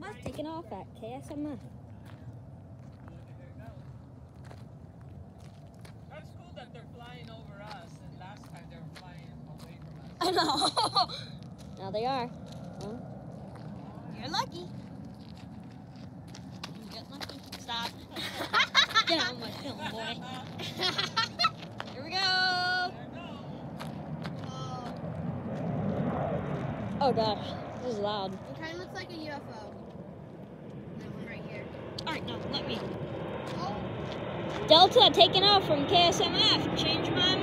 Bus taking off at KSMF. That's cool that they're flying over us, and last time they were flying away from us. I know. now they are. Well, You're lucky. You get lucky. Stop. get on my film, boy. Here we go. Oh, Oh gosh, this is loud. it kind of looks like a UFO. That one right here. All right, now let me. Oh, Delta taking off from KSMF. Change my.